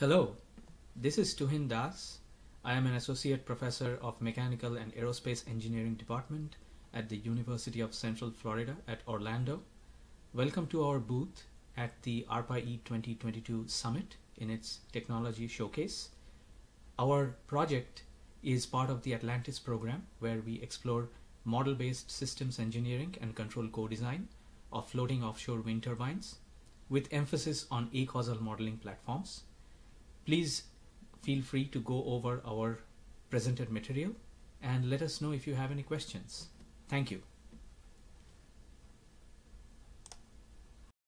Hello, this is Tuhin Das. I am an associate professor of mechanical and aerospace engineering department at the University of Central Florida at Orlando. Welcome to our booth at the ARPA-E 2022 Summit in its technology showcase. Our project is part of the Atlantis program where we explore model-based systems engineering and control co-design of floating offshore wind turbines with emphasis on acausal modeling platforms. Please feel free to go over our presented material and let us know if you have any questions. Thank you.